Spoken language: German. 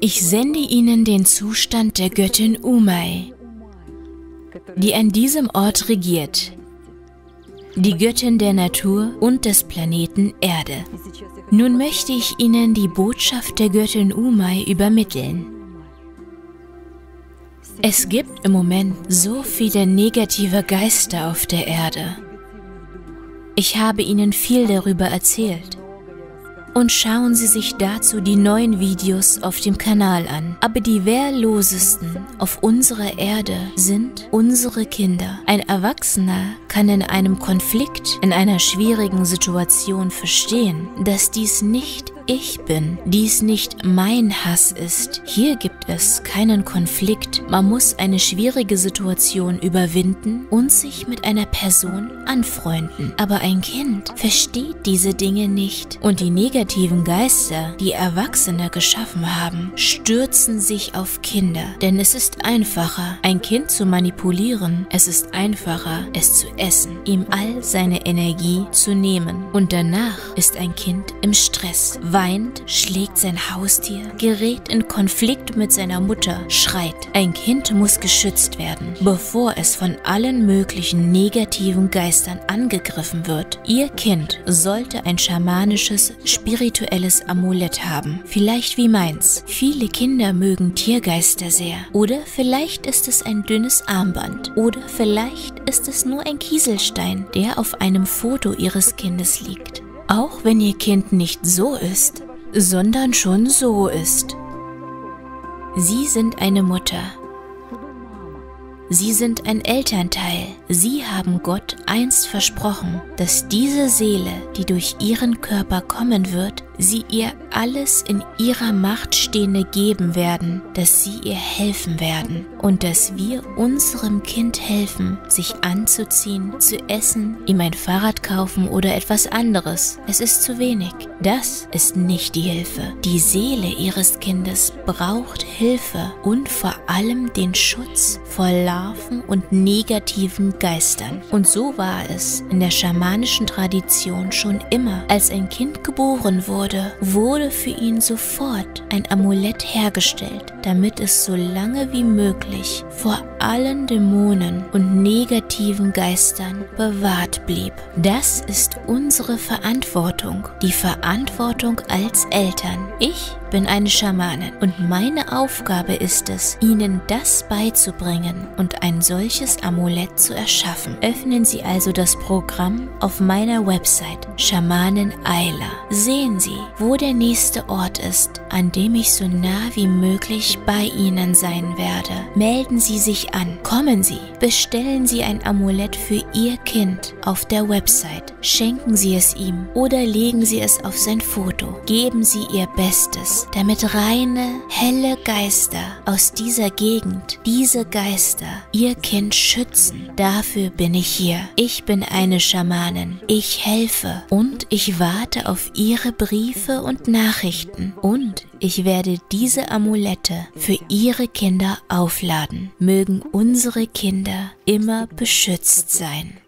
Ich sende ihnen den Zustand der Göttin Umay, die an diesem Ort regiert, die Göttin der Natur und des Planeten Erde. Nun möchte ich Ihnen die Botschaft der Göttin Umay übermitteln. Es gibt im Moment so viele negative Geister auf der Erde. Ich habe Ihnen viel darüber erzählt und schauen Sie sich dazu die neuen Videos auf dem Kanal an. Aber die wehrlosesten auf unserer Erde sind unsere Kinder. Ein Erwachsener kann in einem Konflikt, in einer schwierigen Situation verstehen, dass dies nicht ich bin, dies nicht mein Hass ist. Hier gibt es keinen Konflikt. Man muss eine schwierige Situation überwinden und sich mit einer Person anfreunden. Aber ein Kind versteht diese Dinge nicht. Und die negativen Geister, die Erwachsene geschaffen haben, stürzen sich auf Kinder. Denn es ist einfacher, ein Kind zu manipulieren. Es ist einfacher, es zu essen, ihm all seine Energie zu nehmen. Und danach ist ein Kind im Stress weint, schlägt sein Haustier, gerät in Konflikt mit seiner Mutter, schreit. Ein Kind muss geschützt werden, bevor es von allen möglichen negativen Geistern angegriffen wird. Ihr Kind sollte ein schamanisches, spirituelles Amulett haben, vielleicht wie meins. Viele Kinder mögen Tiergeister sehr. Oder vielleicht ist es ein dünnes Armband. Oder vielleicht ist es nur ein Kieselstein, der auf einem Foto ihres Kindes liegt. Auch wenn ihr Kind nicht so ist, sondern schon so ist. Sie sind eine Mutter. Sie sind ein Elternteil. Sie haben Gott einst versprochen, dass diese Seele, die durch ihren Körper kommen wird, sie ihr alles in ihrer Macht Stehende geben werden, dass sie ihr helfen werden und dass wir unserem Kind helfen, sich anzuziehen, zu essen, ihm ein Fahrrad kaufen oder etwas anderes. Es ist zu wenig. Das ist nicht die Hilfe. Die Seele ihres Kindes braucht Hilfe und vor allem den Schutz vor Larven und negativen Geistern. Und so war es in der schamanischen Tradition schon immer. Als ein Kind geboren wurde, wurde, wurde für ihn sofort ein Amulett hergestellt, damit es so lange wie möglich vor allen Dämonen und negativen Geistern bewahrt blieb. Das ist unsere Verantwortung, die Verantwortung als Eltern. Ich bin eine Schamanin und meine Aufgabe ist es, Ihnen das beizubringen und ein solches Amulett zu erschaffen. Öffnen Sie also das Programm auf meiner Website Schamanin Eila. Sehen Sie, wo der nächste Ort ist, an dem ich so nah wie möglich bei Ihnen sein werde. Melden Sie sich an. Kommen Sie. Bestellen Sie ein Amulett für Ihr Kind auf der Website. Schenken Sie es ihm oder legen Sie es auf sein Foto. Geben Sie Ihr Bestes, damit reine, helle Geister aus dieser Gegend, diese Geister, Ihr Kind schützen. Dafür bin ich hier. Ich bin eine Schamanin. Ich helfe und ich warte auf Ihre Briefe und Nachrichten und ich werde diese Amulette für Ihre Kinder aufladen. Mögen unsere Kinder immer beschützt sein.